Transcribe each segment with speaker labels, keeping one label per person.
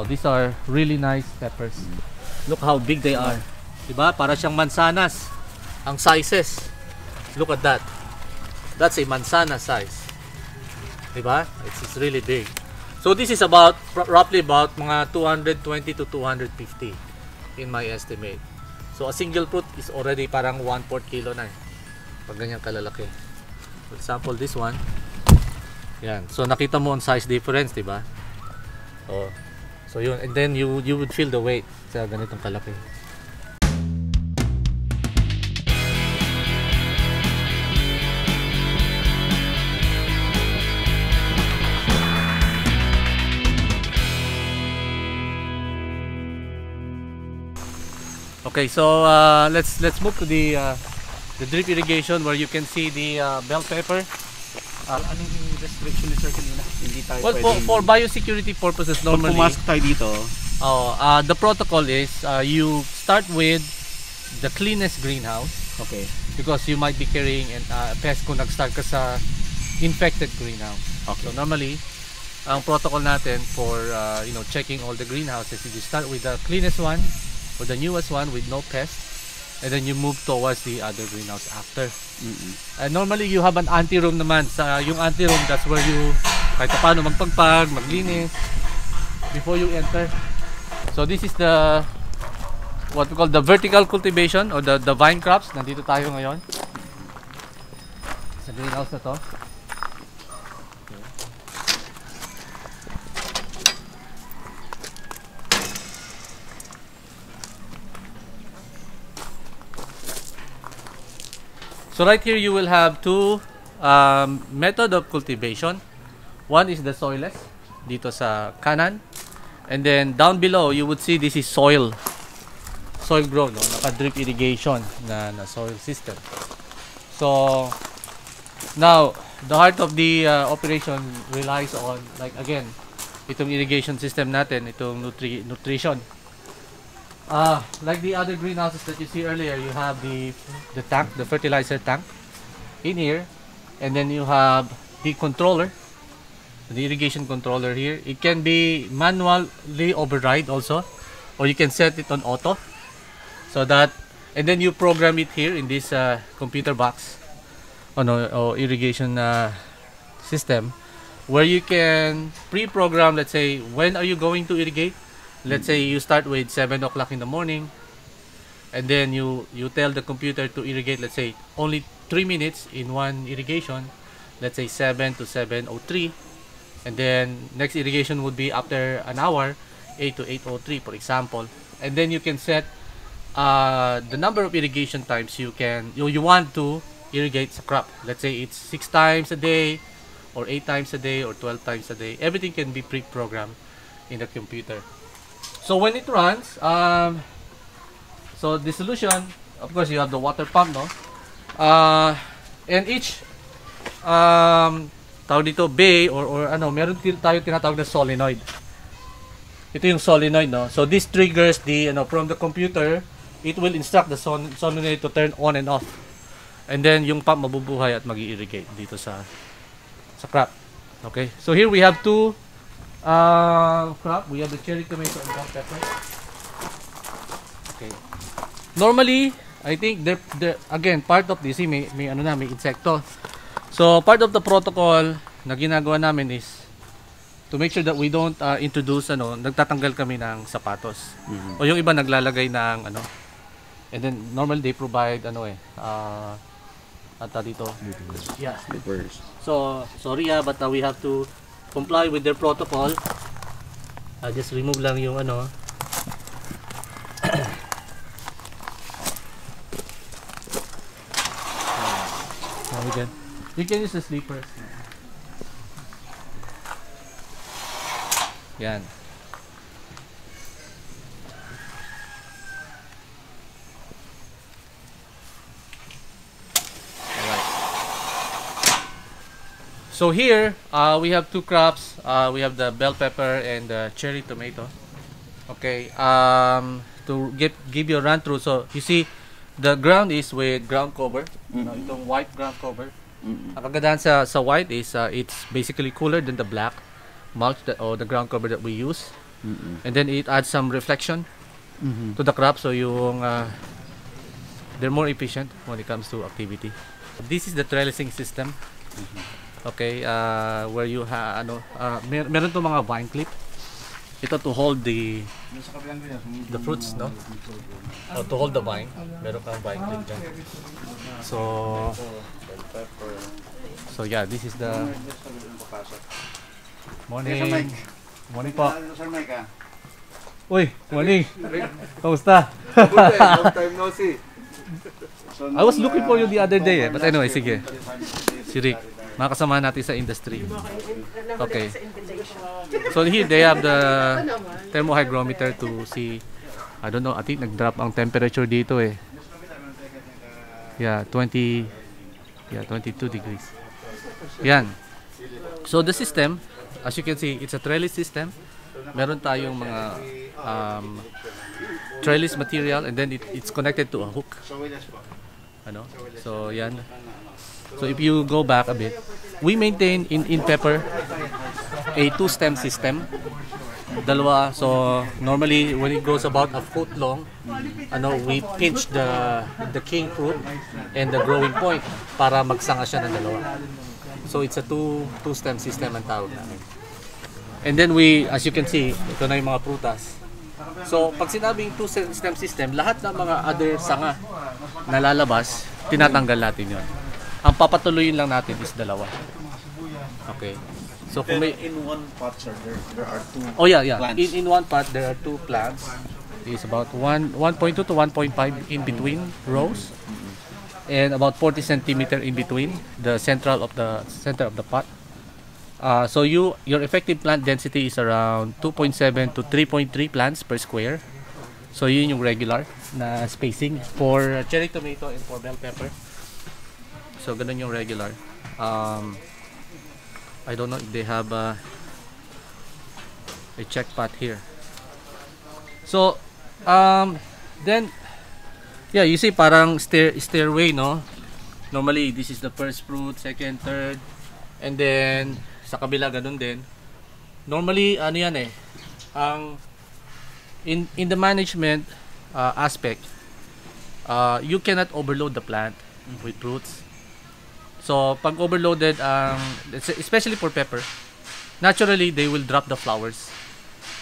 Speaker 1: Wow, these are really nice peppers. Look how big they are. Diba? Para siyang mansanas. Ang sizes. Look at that. That's a manzana size. Diba? It's, it's really big. So this is about roughly about mga 220 to 250 in my estimate. So a single fruit is already parang 1 4 kilo na eh. Pag ganyan kalalaki. For example, this one. Yan. So nakita mo ang size difference, 'di ba? Oh. So yun and then you you would feel the weight sa ganitong kalaki. Okay, so uh, let's let's move to the uh, the drip irrigation where you can see the uh, bell pepper.
Speaker 2: Anong restriction ni Sir kanina? Hindi tayo
Speaker 1: Well, for,
Speaker 2: pwedeng-
Speaker 1: for biosecurity purposes
Speaker 2: Pag
Speaker 1: normally,
Speaker 2: pumasok tayo dito,
Speaker 1: oh, uh, the protocol is uh, you start with the cleanest greenhouse
Speaker 2: okay.
Speaker 1: because you might be carrying an uh, pest kung nag-start ka sa infected greenhouse.
Speaker 2: Okay.
Speaker 1: So normally, ang protocol natin for uh, you know checking all the greenhouses is you start with the cleanest one or the newest one with no pests and then you move towards the other greenhouse after.
Speaker 2: Mm-mm.
Speaker 1: And normally you have an anti-room naman. Sa yung anti-room that's where you kahit paano magpagpag, maglinis before you enter. So this is the what we call the vertical cultivation or the the vine crops. Nandito tayo ngayon. Sa greenhouse na to. So right here you will have two um, method of cultivation. One is the soilless dito sa kanan. And then down below you would see this is soil. Soil grown, no? naka drip irrigation na, na soil system. So now the heart of the uh, operation relies on like again itong irrigation system natin, itong nutri nutrition. Uh, like the other greenhouses that you see earlier, you have the the tank, the fertilizer tank in here, and then you have the controller, the irrigation controller here. It can be manually override also, or you can set it on auto, so that, and then you program it here in this uh, computer box, oh no, or irrigation uh, system, where you can pre-program. Let's say when are you going to irrigate? Let's say you start with 7 o'clock in the morning and then you you tell the computer to irrigate let's say only 3 minutes in one irrigation let's say 7 to 703 and then next irrigation would be after an hour 8 to 803 for example. And then you can set uh, the number of irrigation times you can you, you want to irrigate a crop. Let's say it's 6 times a day or 8 times a day or 12 times a day. Everything can be pre-programmed in the computer so when it runs, um, so the solution, of course, you have the water pump, no? Uh, and each um, tawag dito bay or, or ano, meron tayo tinatawag na solenoid. Ito yung solenoid, no? So this triggers the, ano, from the computer, it will instruct the son- solenoid to turn on and off. And then yung pump mabubuhay at mag-irrigate dito sa sa crop. Okay? So here we have two uh, crop. We have the cherry tomato and bell pepper. Okay. Normally, I think they're, they're again part of this may may ano na may insekto. So part of the protocol na ginagawa namin is to make sure that we don't uh, introduce ano, nagtatanggal kami ng sapatos.
Speaker 2: Mhm.
Speaker 1: O yung iba naglalagay ng ano. And then normally they provide ano eh uh, ata dito. Yeah.
Speaker 2: Slippers.
Speaker 1: So, sorry ah, but uh, we have to comply with their protocol. I just remove lang yung ano. Now we can, you can use the sleepers. Yan. So here, uh, we have two crops. Uh, we have the bell pepper and the cherry tomato. Okay. Um, to give give you a run through. So you see, the ground is with ground cover. No, itong white ground cover.
Speaker 2: Mm-mm.
Speaker 1: Ang kagandahan sa sa white is uh, it's basically cooler than the black mulch that or the ground cover that we use. And then it adds some reflection
Speaker 2: Mhm.
Speaker 1: to the crop so yung uh, they're more efficient when it comes to activity. This is the trellising system. Okay, uh, where you ha ano, uh, mer meron to mga vine clip. Ito to hold the the fruits, no? Oh, to hold the vine. Meron kang vine clip dyan. So, so yeah, this is the morning. Morning po.
Speaker 3: Ah.
Speaker 1: Uy, morning. Kamusta?
Speaker 3: long time no see.
Speaker 1: I was looking for you the other day eh. But anyway, sige. Si Rick. Mga kasama natin sa industry. Okay. So here they have the thermohygrometer to see I don't know, I think nag-drop ang temperature dito eh. Yeah, 20 Yeah, 22 degrees. Yan. So the system, as you can see, it's a trellis system. Meron tayong mga um, trellis material and then it, it's connected to a hook. Ano? So yan. So if you go back a bit, we maintain in in pepper a two stem system. Dalawa. So normally when it goes about a foot long, ano, we pinch the the king fruit and the growing point para magsanga siya ng dalawa. So it's a two two stem system ang tawag namin. And then we, as you can see, ito na yung mga prutas. So, pag sinabing two se- stem system, lahat ng mga other sanga na lalabas, tinatanggal natin yon. Ang papatuloyin lang natin is dalawa. Okay. So, kung may...
Speaker 3: in one pot sir, there, there are two
Speaker 1: Oh yeah, yeah.
Speaker 3: plants.
Speaker 1: In, in one part, there are two plants. It's about one 1.2 to 1.5 in between rows. And about 40 centimeter in between the central of the center of the pot. Uh, so you your effective plant density is around 2.7 to 3.3 plants per square. So yun yung regular na spacing for cherry tomato and for bell pepper. So ganun yung regular. Um, I don't know if they have uh, a check pot here. So, um, then, yeah, you see parang stair stairway, no? Normally, this is the first fruit, second, third, and then sa kabila ganun din. Normally, ano yan eh, ang in in the management uh, aspect, uh, you cannot overload the plant with fruits. So, pag overloaded ang especially for pepper, naturally they will drop the flowers.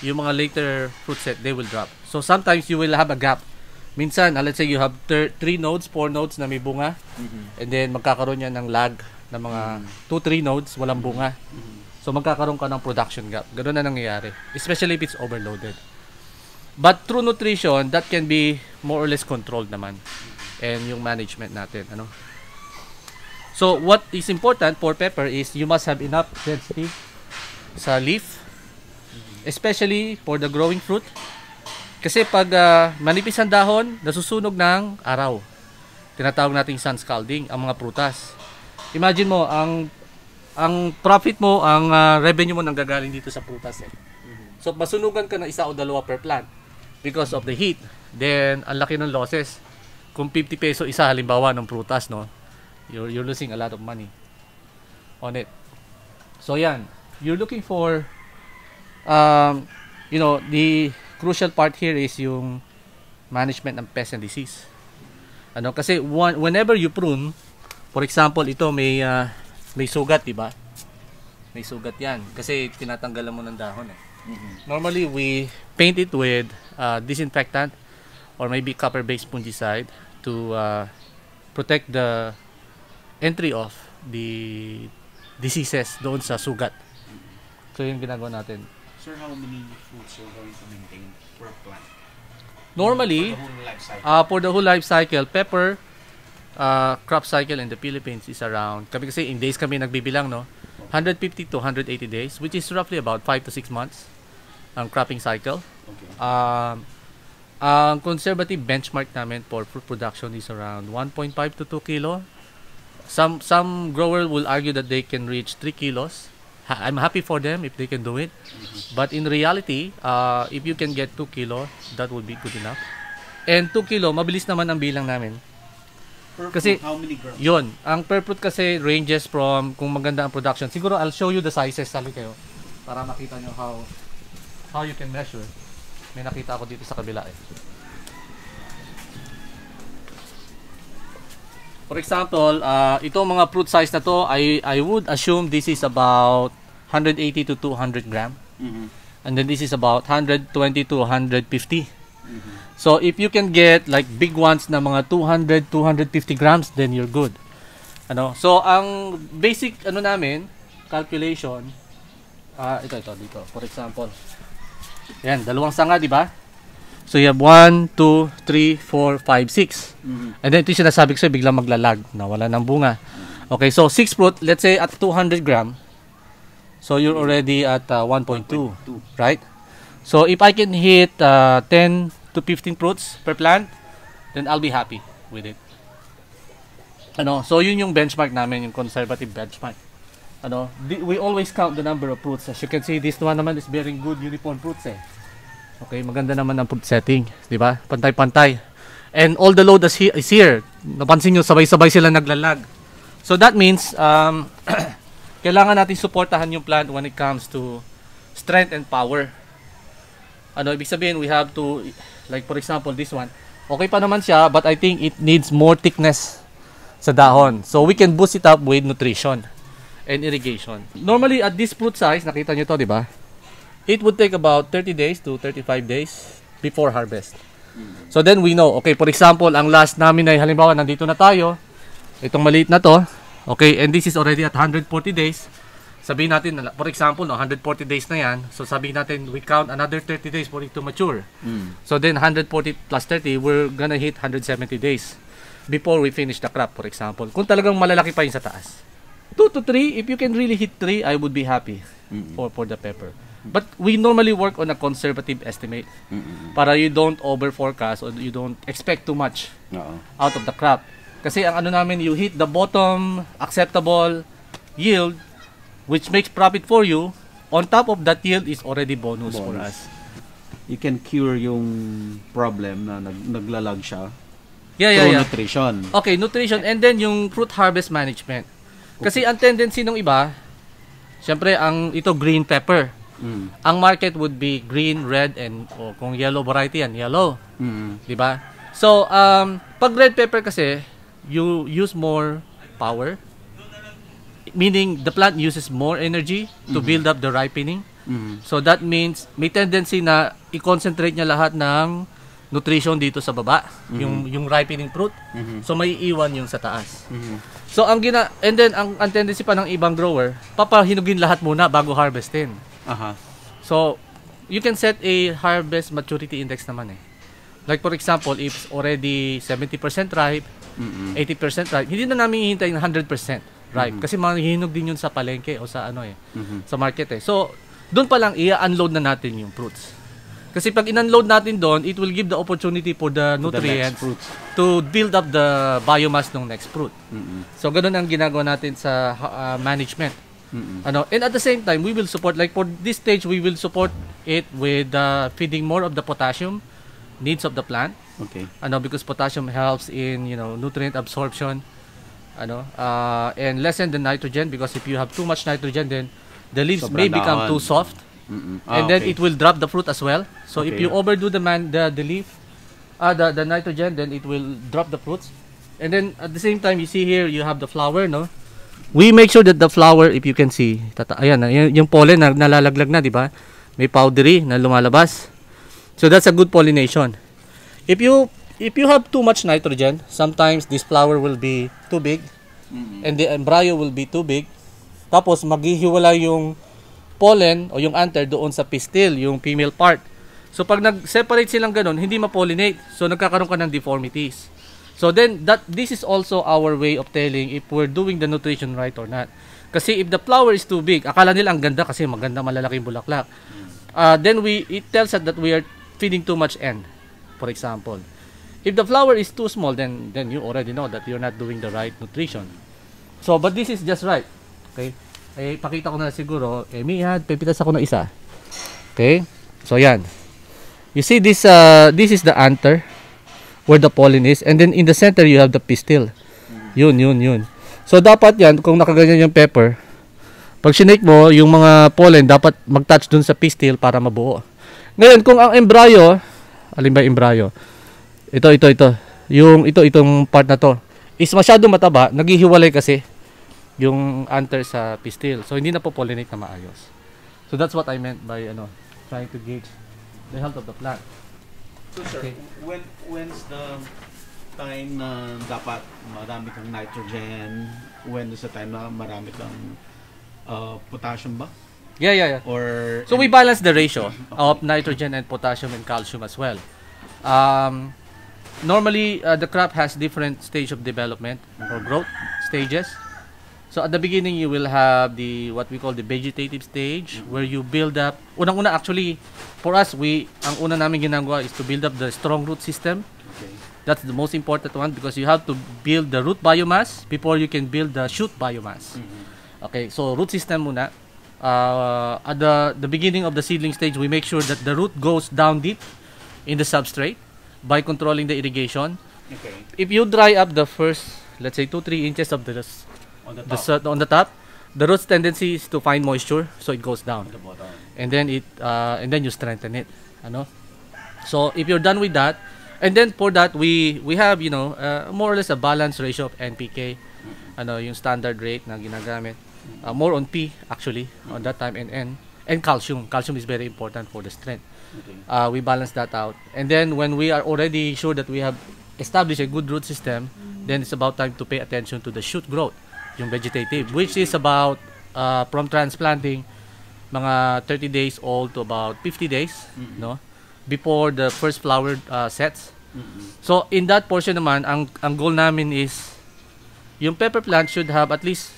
Speaker 1: Yung mga later fruit set, they will drop. So sometimes you will have a gap. Minsan, ah, let's say you have thir- three nodes, four nodes na may bunga, and then magkakaroon yan ng lag na mga two, three nodes, walang bunga. So magkakaroon ka ng production gap. Ganun na nangyayari. Especially if it's overloaded. But through nutrition, that can be more or less controlled naman. And yung management natin, ano. So what is important for pepper is you must have enough density sa leaf, especially for the growing fruit. Kasi pag ah, manipis ang dahon, nasusunog ng araw. Tinatawag nating sun scalding ang mga prutas. Imagine mo ang ang profit mo, ang ah, revenue mo nanggagaling dito sa prutas eh. So masunugan ka ng isa o dalawa per plant because of the heat. Then ang laki ng losses. Kung 50 peso isa halimbawa ng prutas, no? You're you're losing a lot of money on it. So yan, you're looking for um you know, the crucial part here is yung management ng pest and disease. Ano kasi one, whenever you prune, for example, ito may ah, may sugat, 'di ba? May sugat 'yan kasi tinatanggalan mo ng dahon eh. Normally we paint it with uh, disinfectant or maybe copper-based fungicide to uh, protect the entry of the diseases doon sa sugat. So yun ginagawa natin.
Speaker 3: Sir, how many fruits you're going to maintain per plant?
Speaker 1: Normally,
Speaker 3: The whole life cycle.
Speaker 1: uh, for the whole life cycle, pepper uh, crop cycle in the Philippines is around, kami kasi in days kami nagbibilang, no? 150 to 180 days, which is roughly about 5 to 6 months ang cropping cycle.
Speaker 3: okay.
Speaker 1: Um, ang conservative benchmark namin for fruit production is around 1.5 to 2 kilo. Some some grower will argue that they can reach 3 kilos. Ha- I'm happy for them if they can do it. But in reality, uh, if you can get 2 kilo, that would be good enough. And 2 kilo, mabilis naman ang bilang namin.
Speaker 3: Per
Speaker 1: kasi-
Speaker 3: fruit, how many grams?
Speaker 1: Yun, ang per fruit kasi ranges from kung maganda ang production. Siguro I'll show you the sizes sali kayo para makita nyo how how you can measure. May nakita ako dito sa kabila eh. For example, uh, itong mga fruit size na to, I, I would assume this is about 180 to 200 gram.
Speaker 3: Mhm.
Speaker 1: And then this is about 120 to 150. So if you can get like big ones na mga 200, 250 grams, then you're good. Ano? So ang basic ano namin, calculation, ah ito ito dito. For example, yan, dalawang sanga, di ba? So you have 1, 2, 3, 4, 5, 6.
Speaker 3: Mhm.
Speaker 1: And then ito yung sinasabi ko sa'yo, biglang maglalag, nawala ng bunga. Okay, so 6 fruit, let's say at 200 gram, so you're already at uh, 1.2,
Speaker 3: Two.
Speaker 1: right? So if I can hit uh, 10 to 15 fruits per plant, then I'll be happy with it. Ano, so yun yung benchmark namin, yung conservative benchmark. Ano, we always count the number of fruits. As you can see, this one naman is bearing good uniform fruits eh. Okay, maganda naman ang fruit setting, di ba? Pantay-pantay. And all the load is is here. Napansin nyo, sabay-sabay sila naglalag. So that means, um, kailangan natin suportahan yung plant when it comes to strength and power. Ano, ibig sabihin, we have to, like for example, this one, okay pa naman siya, but I think it needs more thickness sa dahon. So we can boost it up with nutrition and irrigation. Normally, at this fruit size, nakita nyo to, di ba? It would take about 30 days to 35 days before harvest. So then we know, okay, for example, ang last namin ay halimbawa, nandito na tayo, itong maliit na to, okay, and this is already at 140 days. Sabihin natin, na- for example, no, 140 days na yan, so sabihin natin, we count another 30 days for it to mature.
Speaker 3: Mm.
Speaker 1: So then 140 plus 30, we're gonna hit 170 days before we finish the crop, for example. Kung talagang malalaki pa yun sa taas. 2 to 3, if you can really hit 3, I would be happy
Speaker 3: Mm.
Speaker 1: for, for the pepper. But we normally work on a conservative estimate
Speaker 3: Mm.
Speaker 1: para you don't over forecast or you don't expect too much
Speaker 3: Oo.
Speaker 1: out of the crop. Kasi ang ano namin, you hit the bottom acceptable yield which makes profit for you. On top of that yield is already bonus, for
Speaker 3: Bonus.
Speaker 1: us.
Speaker 3: You can cure yung problem na nag naglalag siya
Speaker 1: Yeah, yeah, yeah.
Speaker 3: nutrition.
Speaker 1: Okay, nutrition and then yung fruit harvest management. Kasi ang tendency ng iba, syempre ang ito green pepper.
Speaker 3: Mm.
Speaker 1: Ang market would be green, red and o kung yellow variety yan, yellow,
Speaker 3: Mm.
Speaker 1: 'di ba? So, um pag red pepper kasi, you use more power. Meaning the plant uses more energy to build up the ripening.
Speaker 3: Mm.
Speaker 1: So that means may tendency na i-concentrate niya lahat ng nutrition dito sa baba, yung yung ripening fruit.
Speaker 3: Mhm.
Speaker 1: So may iwan yung sa taas.
Speaker 3: Mhm.
Speaker 1: So ang gina and then ang, ang tendency pa ng ibang grower, papahinugin lahat muna bago harvestin.
Speaker 3: Aha.
Speaker 1: So you can set a harvest maturity index naman eh. Like for example, if it's already 70% ripe,
Speaker 3: Mm.
Speaker 1: 80% ripe, hindi na namin hihintayin 100% ripe kasi mahihinog din yun sa palengke o sa ano eh,
Speaker 3: Mhm.
Speaker 1: sa market eh. So doon pa lang i-unload na natin yung fruits. Kasi pag in-unload natin doon, it will give the opportunity for the
Speaker 3: the
Speaker 1: nutrients
Speaker 3: fruits.
Speaker 1: to build up the biomass ng next fruit.
Speaker 3: Mm.
Speaker 1: So ganun ang ginagawa natin sa uh, management.
Speaker 3: Mm.
Speaker 1: Ano, and at the same time, we will support like for this stage we will support it with uh, feeding more of the potassium needs of the plant.
Speaker 3: Okay.
Speaker 1: Ano because potassium helps in, you know, nutrient absorption. Ano, uh, and lessen the nitrogen because if you have too much nitrogen then the leaves
Speaker 3: Sobra
Speaker 1: may become too soft
Speaker 3: Mm.
Speaker 1: and then it will drop the fruit as well. So if
Speaker 3: Okay.
Speaker 1: you overdo the man the, the leaf, uh, the the nitrogen, then it will drop the fruits. And then at the same time, you see here you have the flower, no? We make sure that the flower, if you can see, tata ayan, ayan, yung pollen na nalalaglag na, di ba? May powdery na lumalabas. So that's a good pollination. If you if you have too much nitrogen, sometimes this flower will be too big
Speaker 3: Mm.
Speaker 1: and the embryo will be too big. Tapos maghihiwala yung pollen o yung anther doon sa pistil, yung female part. So pag nag-separate silang ganun, hindi ma-pollinate. So nagkakaroon ka ng deformities. So then that this is also our way of telling if we're doing the nutrition right or not. Kasi if the flower is too big, akala nila ang ganda kasi maganda malalaking bulaklak. Uh, then we it tells us that we are feeding too much N, for example. If the flower is too small, then then you already know that you're not doing the right nutrition. So, but this is just right. Okay? Eh, pakita ko na siguro. Eh, miyad, pipitas ako ng isa. Okay? So, yan. You see this, uh, this is the anther where the pollen is. And then in the center, you have the pistil. Yun, yun, yun. So, dapat yan, kung nakaganyan yung pepper, pag sinake mo, yung mga pollen, dapat mag-touch dun sa pistil para mabuo. Ngayon, kung ang embryo, alin ba embryo? Ito, ito, ito. Yung, ito, itong part na to. Is masyado mataba, naghihiwalay kasi yung anther sa pistil. So, hindi na po pollinate na maayos. So, that's what I meant by, ano, trying to gauge the health of the plant.
Speaker 3: So sir,
Speaker 1: Okay.
Speaker 3: when when's the time na dapat marami kang nitrogen? When is the time na marami kang uh, potassium ba?
Speaker 1: Yeah, yeah, yeah.
Speaker 3: Or
Speaker 1: So we balance the ratio of nitrogen and potassium and calcium as well. Um, normally, uh, the crop has different stage of development or growth stages. So at the beginning, you will have the what we call the vegetative stage, where you build up. Unang-una, actually, for us, we ang una namin ginagawa is to build up the strong root system.
Speaker 3: Okay.
Speaker 1: That's the most important one because you have to build the root biomass before you can build the shoot biomass. Okay, so root system muna. Uh, at the, the beginning of the seedling stage, we make sure that the root goes down deep in the substrate by controlling the irrigation.
Speaker 3: Okay.
Speaker 1: If you dry up the first, let's say 2-3 inches of the,
Speaker 3: On the
Speaker 1: the
Speaker 3: top.
Speaker 1: s- on the top, the root's tendency is to find moisture, so it goes down.
Speaker 3: the bottom.
Speaker 1: and then it uh, and then you strengthen it ano so if you're done with that and then for that we we have you know uh, more or less a balanced ratio of NPK ano yung standard rate na ginagamit uh, more on P actually on that time and N and calcium calcium is very important for the strength
Speaker 3: Okay.
Speaker 1: uh, we balance that out and then when we are already sure that we have established a good root system then it's about time to pay attention to the shoot growth yung vegetative which is about uh, from transplanting mga 30 days old to about 50 days no? Before the first flower uh, sets. So in that portion naman ang ang goal namin is yung pepper plant should have at least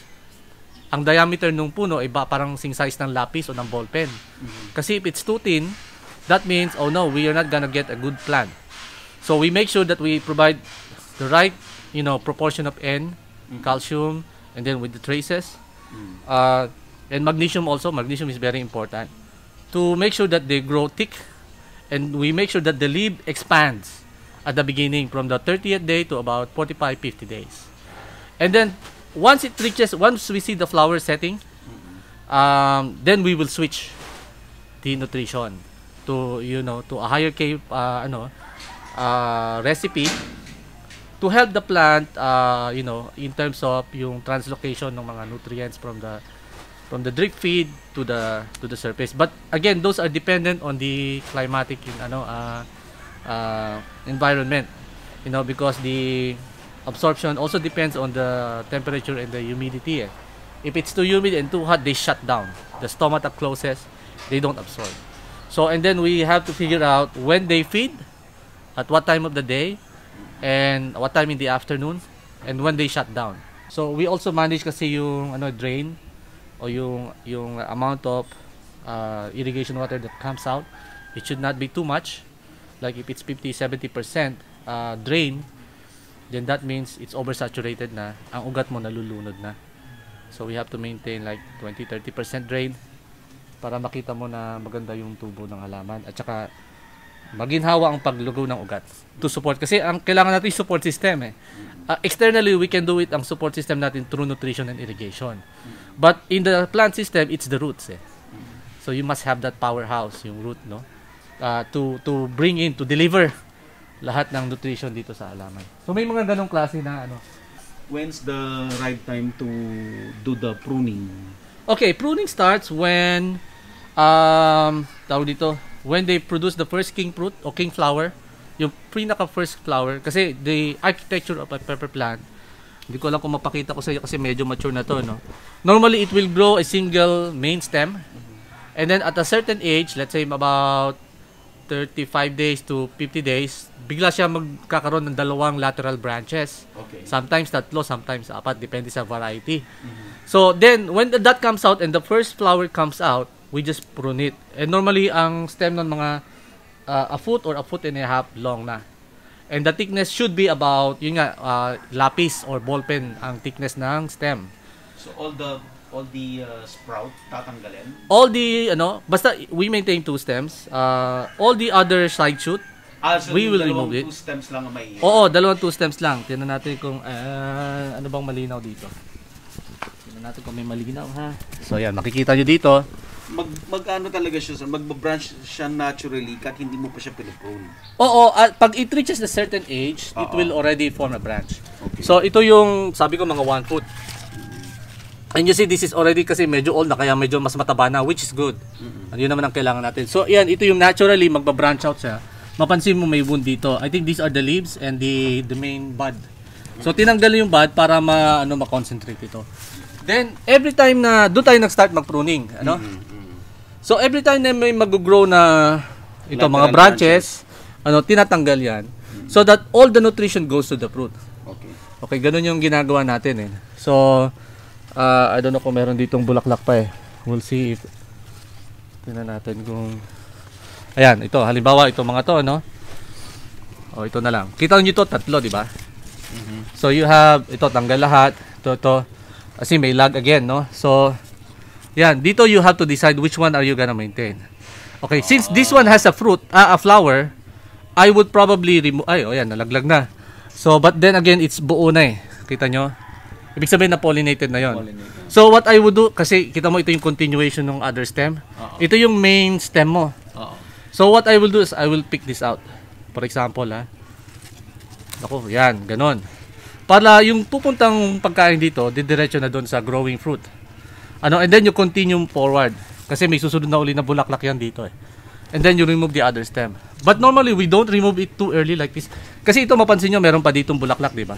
Speaker 1: ang diameter ng puno ay ba parang sing size ng lapis o ng ball pen. Kasi if it's too thin that means oh no we are not gonna get a good plant. So we make sure that we provide the right you know proportion of N calcium and then with the traces. Uh, and magnesium also. Magnesium is very important. To make sure that they grow thick. And we make sure that the leaf expands at the beginning from the 30th day to about 45 50 days. And then once it reaches once we see the flower setting um, then we will switch the nutrition to you know to a higher K uh, ano uh, recipe to help the plant uh, you know in terms of yung translocation ng mga nutrients from the from the drip feed to the to the surface. But again those are dependent on the climatic in ano uh, uh, environment you know because the absorption also depends on the temperature and the humidity eh. if it's too humid and too hot they shut down. The stomata closes they don't absorb. So and then we have to figure out when they feed at what time of the day and what time in the afternoon? And when they shut down. So we also manage kasi yung ano drain o yung yung amount of uh, irrigation water that comes out. It should not be too much. Like if it's 50 70% uh, drain then that means it's oversaturated na. Ang ugat mo nalulunod na. So we have to maintain like 20 30% drain para makita mo na maganda yung tubo ng halaman. At saka maginhawa ang paglugaw ng ugat to support. Kasi ang kailangan natin yung support system eh. Uh, externally we can do it ang support system natin through nutrition and irrigation. But in the plant system it's the roots eh. So you must have that powerhouse yung root no? Uh, to to bring in to deliver lahat ng nutrition dito sa halaman. So may mga ganong klase na ano?
Speaker 3: When's the right time to do the pruning?
Speaker 1: Okay, pruning starts when um tawag dito, when they produce the first king fruit o king flower, yung pinaka first flower kasi the architecture of a pepper plant hindi ko alam kung mapakita ko sa iyo kasi medyo mature na to, no. Normally it will grow a single main stem. And then at a certain age, let's say about 35 days to 50 days, bigla siya magkakaroon ng dalawang lateral branches.
Speaker 3: Okay.
Speaker 1: Sometimes tatlo, sometimes apat, depende sa variety. So then, when that comes out and the first flower comes out, we just prune it. And normally, ang stem ng mga uh, a foot or a foot and a half long na. And the thickness should be about, yun nga, uh, lapis or ball pen ang thickness ng stem.
Speaker 3: So all the all the uh, sprout tatanggalin?
Speaker 1: All the, ano, basta we maintain two stems. Uh, all the other side shoot,
Speaker 3: Ah, so
Speaker 1: We will remove it.
Speaker 3: two stems lang ang may
Speaker 1: Oo, dalawang two stems lang. Tingnan natin kung ah, ano bang malinaw dito. Tingnan natin kung may malinaw ha. So yan, makikita nyo dito.
Speaker 3: Mag mag-ano talaga siya, magbabranch siya naturally kahit hindi mo pa siya piniprune.
Speaker 1: Oo, at pag it reaches a certain age, it
Speaker 3: Oo.
Speaker 1: will already form a branch.
Speaker 3: Okay.
Speaker 1: So ito yung sabi ko mga 1 foot. And you see this is already kasi medyo old na kaya medyo mas mataba na which is good. Ano yun naman ang kailangan natin. So yan, ito yung naturally magba-branch out siya. Mapansin mo may wound dito. I think these are the leaves and the the main bud. So tinanggal yung bud para ma ano ma-concentrate ito. Then every time na doon tayo nag-start mag-pruning, ano? So every time na may mag-grow na ito
Speaker 3: Lateral
Speaker 1: mga branches, ano tinatanggal yan so that all the nutrition goes to the fruit.
Speaker 3: Okay.
Speaker 1: Okay, ganun yung ginagawa natin eh. So, uh, I don't know kung meron ditong bulaklak pa eh. We'll see if... Tingnan natin kung... Ayan, ito. Halimbawa, ito mga to, no? O, ito na lang. Kita nyo ito, tatlo, di ba? So, you have... Ito, tanggal lahat. Ito, ito. Kasi may lag again, no? So, yan. Dito, you have to decide which one are you gonna maintain. Okay, since this one has a fruit, ah, a flower, I would probably remove... Ay, oh yan, nalaglag na. So, but then again, it's buo na eh. Kita nyo? Ibig sabihin na pollinated na yon. So, what I would do, kasi kita mo ito yung continuation ng other stem.
Speaker 3: Oo.
Speaker 1: Ito yung main stem mo.
Speaker 3: Oo.
Speaker 1: So, what I will do is, I will pick this out. For example, ha. Ako, yan, ganon. Para yung pupuntang pagkain dito, didiretso na doon sa growing fruit. Ano, and then you continue forward. Kasi may susunod na uli na bulaklak yan dito eh. And then you remove the other stem. But normally, we don't remove it too early like this. Kasi ito, mapansin nyo, meron pa ditong bulaklak, di ba?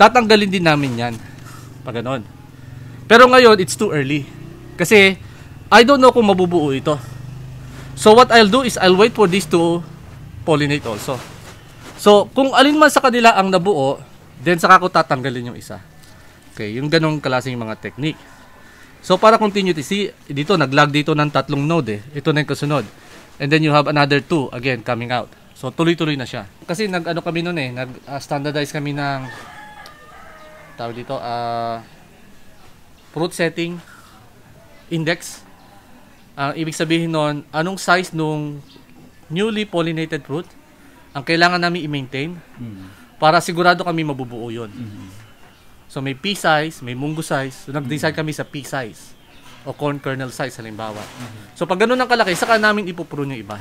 Speaker 1: Tatanggalin din namin yan. Pag ganon. Pero ngayon, it's too early. Kasi, I don't know kung mabubuo ito. So what I'll do is I'll wait for this to pollinate also. So kung alin man sa kanila ang nabuo, then saka ko tatanggalin yung isa. Okay, yung ganong klaseng mga technique. So para continuity, see, dito naglag dito ng tatlong node eh. Ito na yung kasunod. And then you have another two again coming out. So tuloy-tuloy na siya. Kasi nag ano kami noon eh, nag ah, standardize kami ng tawag dito ah fruit setting index. Ang ibig sabihin nun, anong size nung newly pollinated fruit ang kailangan namin i-maintain para sigurado kami mabubuo yun. So may pea size, may mungo size. So nag-decide kami sa pea size o corn kernel size halimbawa. So pag ganun ang kalaki, saka namin ipuprune yung iba.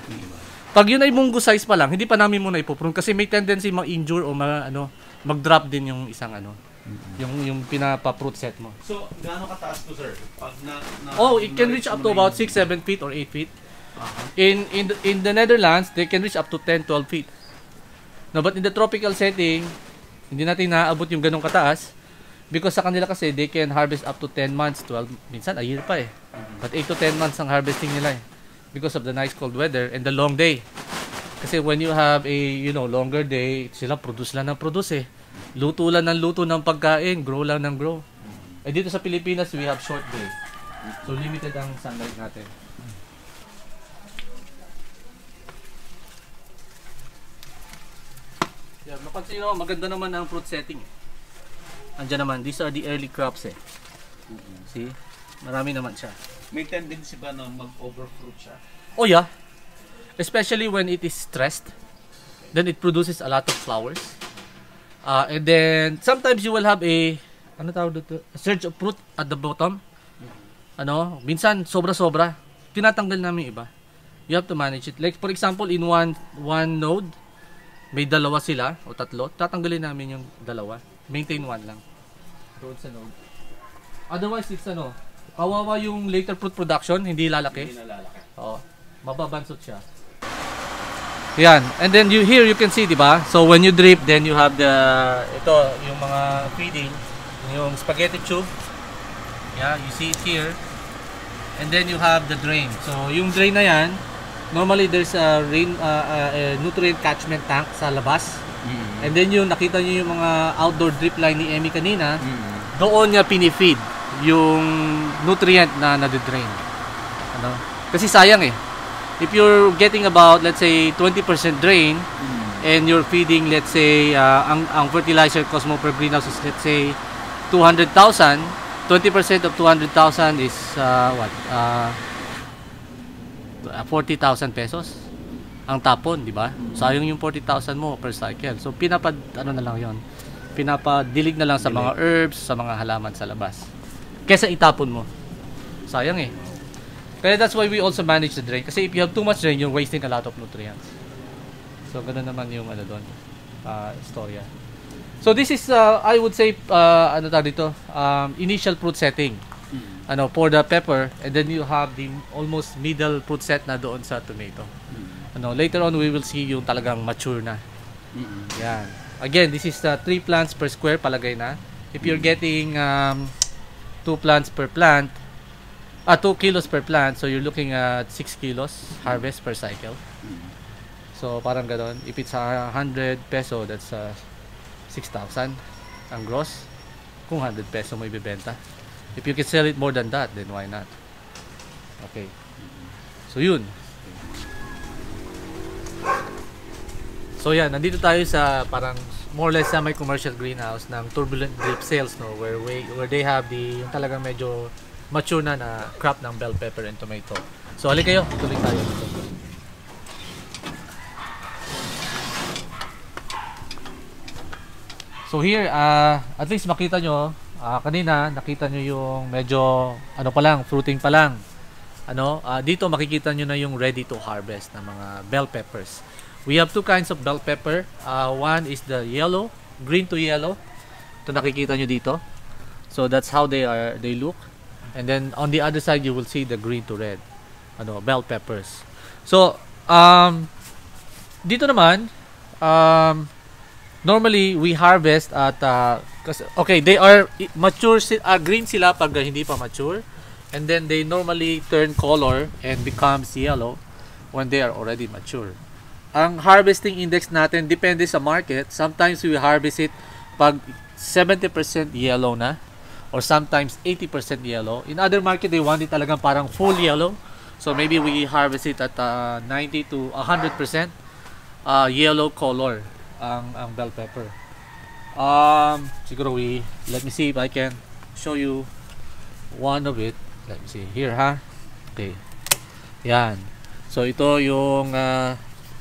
Speaker 1: Pag yun ay mungo size pa lang, hindi pa namin muna ipuprune kasi may tendency ma-injure o ma, ano, mag-drop din yung isang ano, yung yung pinapa-fruit set mo.
Speaker 3: So, gaano kataas to, sir? Pag na, na
Speaker 1: Oh, it can reach up to about
Speaker 3: yung-
Speaker 1: 6, 7 feet or 8 feet.
Speaker 3: Aha.
Speaker 1: In in the, in the Netherlands, they can reach up to 10, 12 feet. No, but in the tropical setting, hindi natin naaabot yung ganong kataas because sa kanila kasi they can harvest up to 10 months, 12, minsan a year pa eh. But 8 to 10 months ang harvesting nila eh because of the nice cold weather and the long day. Kasi when you have a, you know, longer day, sila produce lang ng produce eh. Luto lang ng luto ng pagkain, grow lang ng grow. Eh dito sa Pilipinas, we have short day. So limited ang sunlight natin. Yeah, mapansin nyo, maganda naman ang fruit setting. Andiyan naman, these are the early crops eh. See? Marami naman siya.
Speaker 3: May tendency ba na mag-overfruit siya?
Speaker 1: Oh yeah. Especially when it is stressed, then it produces a lot of flowers. Uh, and then sometimes you will have a ano tawag dito? A surge of fruit at the bottom. Ano, minsan sobra-sobra. Tinatanggal namin iba. You have to manage it. Like for example, in one one node, may dalawa sila o tatlo, tatanggalin namin yung dalawa. Maintain one lang. Doon sa node. Otherwise, it's ano, kawawa yung later fruit production, hindi lalaki.
Speaker 3: Hindi nalalaki.
Speaker 1: Oo. Mababansot siya. Yan. And then you here you can see, 'di ba? So when you drip, then you have the ito yung mga feeding, yung spaghetti tube. Yeah, you see it here. And then you have the drain. So yung drain na 'yan, normally there's a rain uh, uh, a nutrient catchment tank sa labas. And then yung nakita niyo yung mga outdoor drip line ni Emmy kanina, doon niya pinifeed yung nutrient na nade-drain. Ano? Kasi sayang eh. If you're getting about let's say 20% drain and you're feeding let's say uh, ang ang fertilizer cost mo per greenhouse is let's say 200,000, 20% of 200,000 is uh, what? Uh, 40,000 pesos ang tapon, di ba? Sayang yung 40,000 mo per cycle. So pinapad ano na lang 'yon. Pinapadilig na lang sa mga herbs, sa mga halaman sa labas. Kesa itapon mo. Sayang eh. Kaya that's why we also manage the drain. Kasi if you have too much drain, you're wasting a lot of nutrients. So, ganun naman yung ano doon, uh, istorya. So, this is, uh, I would say, uh, ano tawag dito, um, initial fruit setting.
Speaker 3: Mm.
Speaker 1: Ano, for the pepper, and then you have the almost middle fruit set na doon sa tomato.
Speaker 3: Mm.
Speaker 1: Ano, later on, we will see yung talagang mature na.
Speaker 3: Mm.
Speaker 1: Yan. Again, this is uh, 3 plants per square, palagay na. If you're getting um, 2 plants per plant, ah, 2 kilos per plant, so you're looking at 6 kilos harvest per cycle. So, parang ganon. If it's a 100 peso, that's uh, 6,000 ang gross. Kung 100 peso mo ibibenta. If you can sell it more than that, then why not? Okay. So, yun. So, yan. Nandito tayo sa parang more or less sa may commercial greenhouse ng turbulent drip sales, no? Where, we, where they have the, yung talagang medyo mature na na crop ng bell pepper and tomato. So, halik kayo. Tuloy tayo. So here, uh, at least makita nyo, uh, kanina nakita nyo yung medyo ano pa lang, fruiting pa lang. Ano, uh, dito makikita nyo na yung ready to harvest na mga bell peppers. We have two kinds of bell pepper. Uh, one is the yellow, green to yellow. Ito nakikita nyo dito. So that's how they are, they look. And then on the other side, you will see the green to red. Ano, bell peppers. So, um, dito naman, um, normally we harvest at uh, kasi, okay they are mature uh, green sila pag hindi pa mature and then they normally turn color and becomes yellow when they are already mature ang harvesting index natin depende sa market sometimes we harvest it pag 70% yellow na or sometimes 80% yellow in other market they want it talagang parang full yellow so maybe we harvest it at uh, 90 to 100% uh, yellow color ang ang bell pepper. Um, siguro we let me see if I can show you one of it. Let me see here ha. Okay. Yan. So ito yung uh,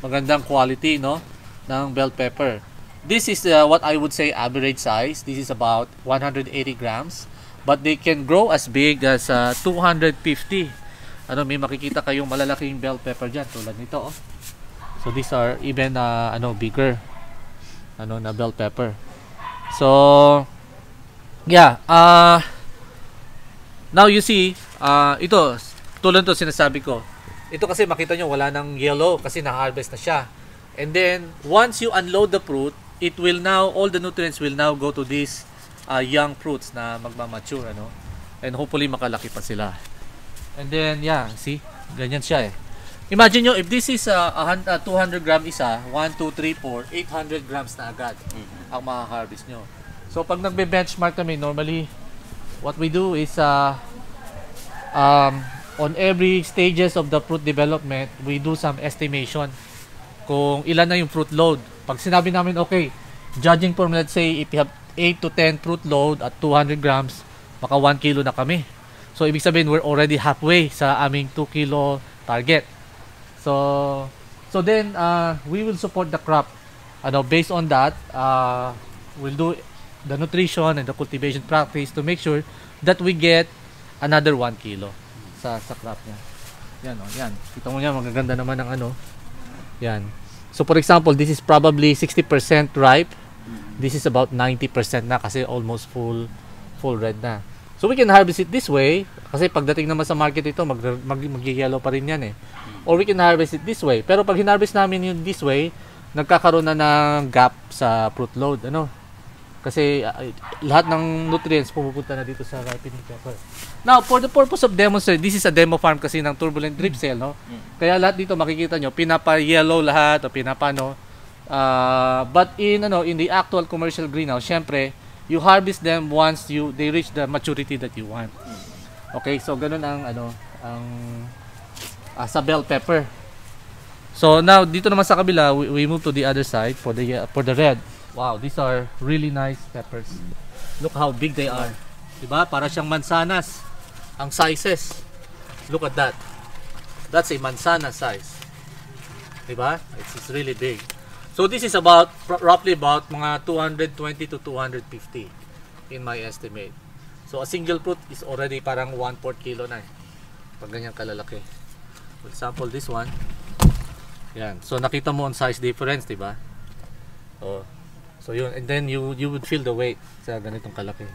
Speaker 1: magandang quality no ng bell pepper. This is uh, what I would say average size. This is about 180 grams. But they can grow as big as uh, 250. Ano, may makikita kayong malalaking bell pepper dyan tulad nito. Oh. So these are even uh, ano bigger ano na bell pepper. So yeah, uh now you see, uh ito tulad to sinasabi ko. Ito kasi makita nyo wala nang yellow kasi na-harvest na siya. And then once you unload the fruit, it will now all the nutrients will now go to these uh, young fruits na magmamature ano. And hopefully makalaki pa sila. And then yeah, see, ganyan siya eh. Imagine nyo, if this is uh, a hun- uh, 200 gram isa, 1, 2, 3, 4, 800 grams na agad ang ma-harvest nyo. So, pag nagbe-benchmark kami, normally, what we do is, uh, um, on every stages of the fruit development, we do some estimation kung ilan na yung fruit load. Pag sinabi namin, okay, judging from, let's say, if you have 8 to 10 fruit load at 200 grams, maka 1 kilo na kami. So, ibig sabihin, we're already halfway sa aming 2 kilo target. So, so then uh, we will support the crop. Ano, based on that, uh, we'll do the nutrition and the cultivation practice to make sure that we get another 1 kilo sa sa crop niya. Yan oh, yan. Kita mo niya magaganda naman ng ano. Yan. So for example, this is probably 60% ripe. This is about 90% na kasi almost full full red na. So we can harvest it this way kasi pagdating naman sa market ito mag, mag, mag-yellow pa rin yan eh. Or we can harvest it this way. Pero pag hinarvest namin yun this way, nagkakaroon na ng gap sa fruit load. Ano? Kasi uh, lahat ng nutrients pumupunta na dito sa ripening pepper. Now, for the purpose of demonstrate, this is a demo farm kasi ng turbulent drip cell, no? Kaya lahat dito makikita nyo, pinapa-yellow lahat o pinapa-no. Uh, but in ano in the actual commercial greenhouse, syempre, you harvest them once you they reach the maturity that you want. Okay, so ganun ang ano ang ah, sa bell pepper. So now dito naman sa kabila, we, we move to the other side for the uh, for the red. Wow, these are really nice peppers. Look how big they are. 'Di ba? Para siyang mansanas ang sizes. Look at that. That's a manzana size. 'Di ba? It's, it's really big. So this is about roughly about mga 220 to 250 in my estimate. So a single fruit is already parang 1 4 kilo na. eh. Pag ganyan kalalaki. For example, this one. Yan. So nakita mo ang size difference, 'di ba? Oh. So yun, and then you you would feel the weight sa ganitong kalaki.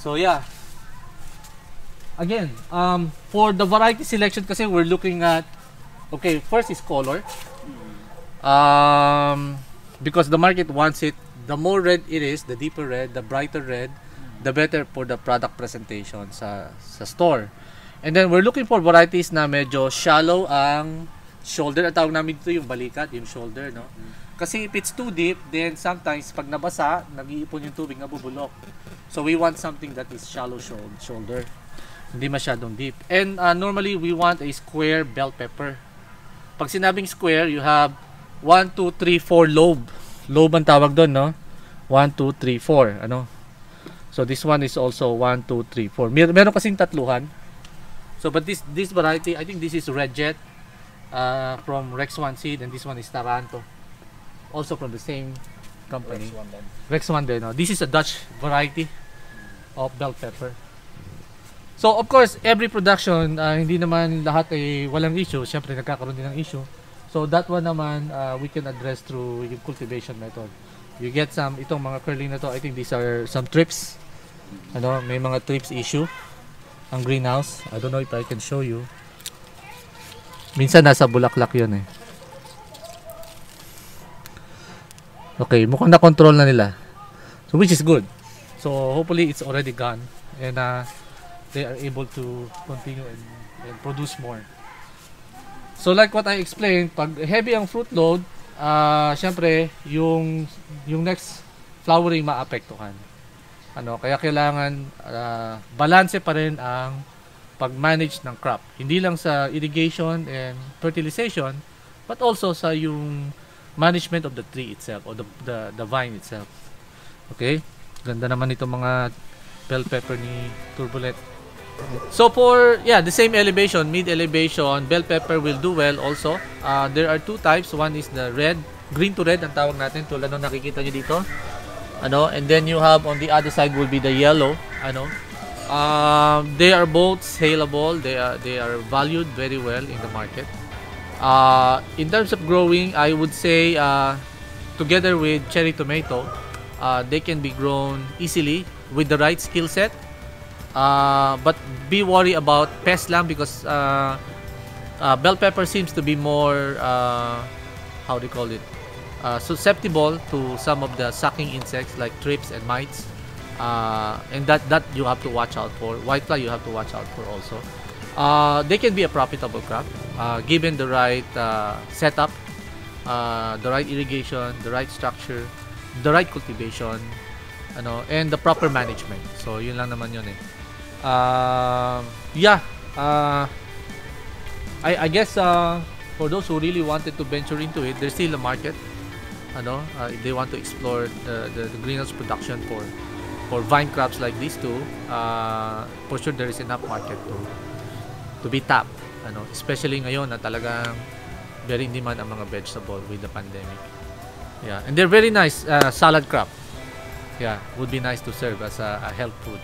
Speaker 1: So yeah. Again, um for the variety selection kasi we're looking at okay, first is color. Um because the market wants it the more red it is, the deeper red, the brighter red, the better for the product presentation sa sa store. And then we're looking for varieties na medyo shallow ang shoulder. Ang tawag namin dito yung balikat, yung shoulder, no? Kasi if it's too deep, then sometimes pag nabasa, nag-iipon yung tubig, nabubulok. So we want something that is shallow shoul- shoulder. Hindi masyadong deep. And uh, normally we want a square bell pepper. Pag sinabing square, you have 1, 2, 3, 4 lobe. Lobe ang tawag doon, no? 1, 2, 3, 4. Ano? So this one is also 1, 2, 3, 4. Mer meron kasing tatluhan. So but this this variety, I think this is Red Jet uh, from Rex One Seed and this one is Taranto. Also from the same company.
Speaker 2: one then.
Speaker 1: Rex One din. No? This is a Dutch variety of bell pepper. So of course, every production, uh, hindi naman lahat ay walang issue. Siyempre nagkakaroon din ng issue. So that one naman, uh, we can address through yung cultivation method. You get some, itong mga curling na to, I think these are some trips. Ano, may mga trips issue. Ang greenhouse. I don't know if I can show you. Minsan nasa bulaklak yun eh. Okay, mukhang na-control na nila. So which is good. So hopefully it's already gone and uh, they are able to continue and, and produce more. So like what I explained, pag heavy ang fruit load, uh, syempre yung yung next flowering maapektuhan. Ano, kaya kailangan uh, balanse pa rin ang pag-manage ng crop. Hindi lang sa irrigation and fertilization, but also sa yung management of the tree itself or the, the, the vine itself. Okay? Ganda naman itong mga bell pepper ni Turbulent. So for, yeah, the same elevation, mid elevation, bell pepper will do well also. Uh, there are two types. One is the red, green to red ang tawag natin tulad ng nakikita nyo dito. Ano, and then you have on the other side will be the yellow, ano. Um, they are both saleable. They are they are valued very well in the market. Uh, in terms of growing, I would say uh, together with cherry tomato, uh, they can be grown easily with the right skill set. Uh, but be worried about pest lang because uh, uh, bell pepper seems to be more uh, how do you call it uh, susceptible to some of the sucking insects like thrips and mites. And that that you have to watch out for. Whitefly you have to watch out for also. They can be a profitable crop given the right setup, the right irrigation, the right structure, the right cultivation, ano, and the proper management. So yun lang naman yun eh. Uh, yeah, uh, I, I guess uh, for those who really wanted to venture into it, there's still a market. Ano, uh, if they want to explore the, the, the greenhouse production for for vine crops like these two, uh, for sure there is enough market to to be tapped. Ano, especially ngayon na talagang very in demand ang mga vegetable with the pandemic. Yeah, and they're very nice uh, salad crop. Yeah, would be nice to serve as a, a health food.